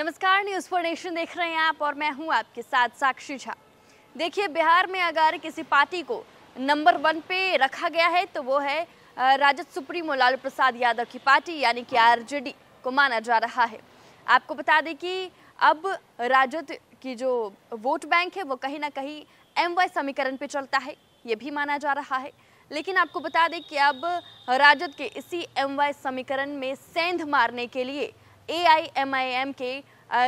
नमस्कार news for nation देख रहे हैं आप और मैं हूँ आपके साथ साक्षी झा। देखिए, बिहार में अगर किसी पार्टी को नंबर वन पे रखा गया है तो वो है राजद सुप्रीमो लालू प्रसाद यादव की पार्टी, यानी कि आरजेडी को माना जा रहा है। आपको बता दें कि अब राजद की जो वोट बैंक है, वो कहीं ना कहीं एम वाई समीकरण पे चलता है, ये भी माना जा रहा है। लेकिन आपको बता दें कि अब राजद के इसी एम वाई समीकरण में सेंध मारने के लिए ए आई एम आई एम के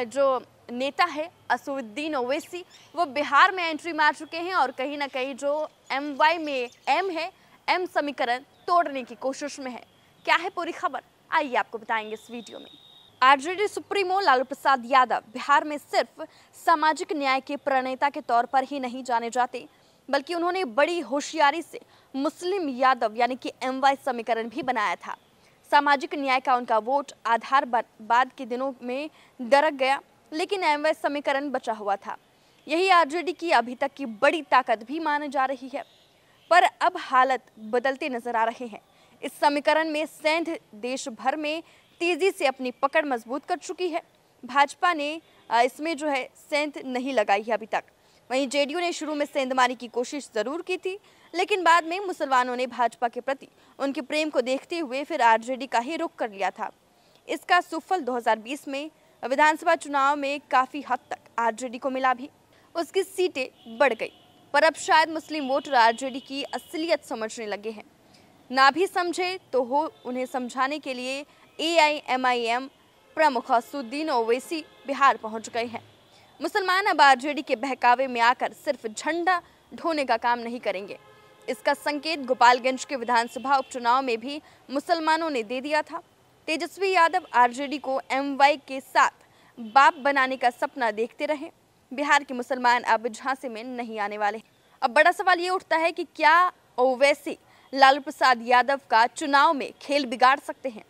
जो नेता है, असुद्दीन ओवैसी, वो बिहार में एंट्री मार चुके हैं और कहीं ना कहीं जो एम वाई में एम है एम समीकरण तोड़ने की कोशिश में है। क्या है पूरी खबर? आइए आपको बताएँगे इस वीडियो में। आरजेडी सुप्रीमो लालू प्रसाद यादव बिहार में सिर्फ़ सामाजिक न्याय के प्रणेता के तौर पर ही नहीं जाने जाते, बल्कि उन्होंने बड़ी होशियारी से मुस्लिम यादव, यानी कि वाई समीकरण भी बनाया था। सामाजिक न्याय का उनका वोट आधार बाद के दिनों में दरक गया, लेकिन एमवाई समीकरण बचा हुआ था। यही आरजेडी की अभी तक की बड़ी ताकत भी मानी जा रही है। पर अब हालत बदलते नज़र आ रहे हैं। इस समीकरण में सेंध देश भर में तेज़ी से अपनी पकड़ मज़बूत कर चुकी है। भाजपा ने इसमें जो है सेंध नहीं लगाई है अभी तक। वहीं जेडीयू ने शुरू में सेंधमारी की कोशिश ज़रूर की थी, लेकिन बाद में मुसलमानों ने भाजपा के प्रति उनके प्रेम को देखते हुए फिर आरजेडी का ही रुख कर लिया था। इसका सुफल 2020 में विधानसभा चुनाव में काफ़ी हद तक आरजेडी को मिला भी। उसकी सीटें बढ़ गई, पर अब शायद मुस्लिम वोटर आरजेडी की असलियत समझने लगे हैं। ना भी समझे तो हो उन्हें समझाने के लिए ए आई एम आई एम प्रमुख असुद्दीन ओवैसी बिहार पहुँच गए हैं। मुसलमान अब आरजेडी के बहकावे में आकर सिर्फ़ झंडा ढोने का काम नहीं करेंगे। इसका संकेत गोपालगंज के विधानसभा उपचुनाव में भी मुसलमानों ने दे दिया था। तेजस्वी यादव आरजेडी को एमवाई के साथ बाप बनाने का सपना देखते रहे। बिहार के मुसलमान अब झांसे में नहीं आने वाले अब बड़ा सवाल ये उठता है कि क्या ओवैसी लालू प्रसाद यादव का चुनाव में खेल बिगाड़ सकते हैं?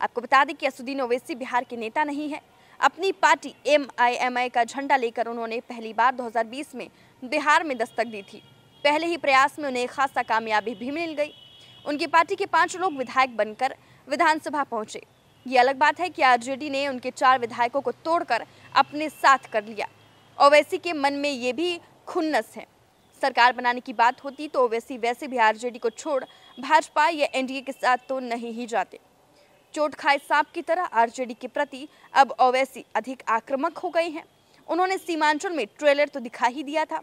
आपको बता दें कि असुद्दीन ओवैसी बिहार के नेता नहीं है। अपनी party M I M I का झंडा लेकर उन्होंने पहली बार 2020 में बिहार में दस्तक दी थी। पहले ही प्रयास में उन्हें खासा कामयाबी भी मिल गई। उनकी पार्टी के पाँच लोग विधायक बनकर विधानसभा पहुँचे। ये अलग बात है कि आरजेडी ने उनके चार विधायकों को तोड़कर अपने साथ कर लिया। ओवैसी के मन में ये भी खुन्नस है। सरकार बनाने की बात होती तो ओवैसी वैसे भी आरजेडी को छोड़ भाजपा या एनडीए के साथ तो नहीं ही जाते। चोट खाए सांप की तरह आरजेडी के प्रति अब ओवैसी अधिक आक्रामक हो गए हैं। उन्होंने सीमांचल में ट्रेलर तो दिखा ही दिया था।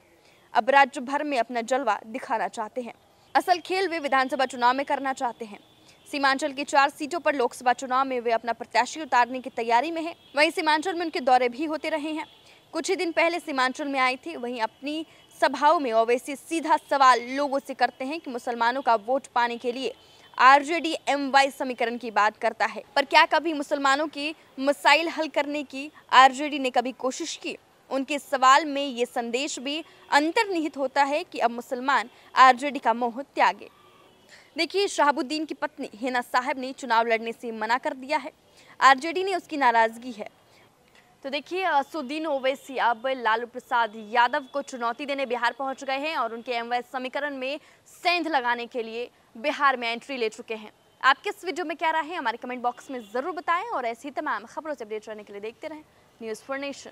अब राज्य भर में अपना जलवा दिखाना चाहते हैं। असल खेल वे विधानसभा चुनाव में करना चाहते हैं। सीमांचल की चार सीटों पर लोकसभा चुनाव में वे अपना प्रत्याशी उतारने की तैयारी में हैं। वहीं सीमांचल में उनके दौरे भी होते रहे हैं। कुछ ही दिन पहले सीमांचल में आए थे, वहीं अपनी सभाओं में ओवैसी सीधा सवाल लोगों से करते हैं कि मुसलमानों का वोट पाने के लिए आरजेडी एम वाई समीकरण की बात करता है। पर क्या कभी मुसलमानों की मसाइल हल करने की आरजेडी ने कभी कोशिश की? उनके सवाल में ये संदेश भी अंतर्निहित होता है कि अब मुसलमान आरजेडी का मोह त्यागे। देखिए, शहाबुद्दीन की पत्नी हिना साहब ने चुनाव लड़ने से मना कर दिया है। आरजेडी ने उसकी नाराज़गी है। तो देखिए असुद्दीन ओवैसी अब लालू प्रसाद यादव को चुनौती देने बिहार पहुँच गए हैं और उनके एमवाई समीकरण में सेंध लगाने के लिए बिहार में एंट्री ले चुके हैं। आप किस वीडियो में क्या राय है हमारे कमेंट बॉक्स में ज़रूर बताएँ और ऐसी तमाम खबरों से अपडेट रहने के लिए देखते रहें। News for nation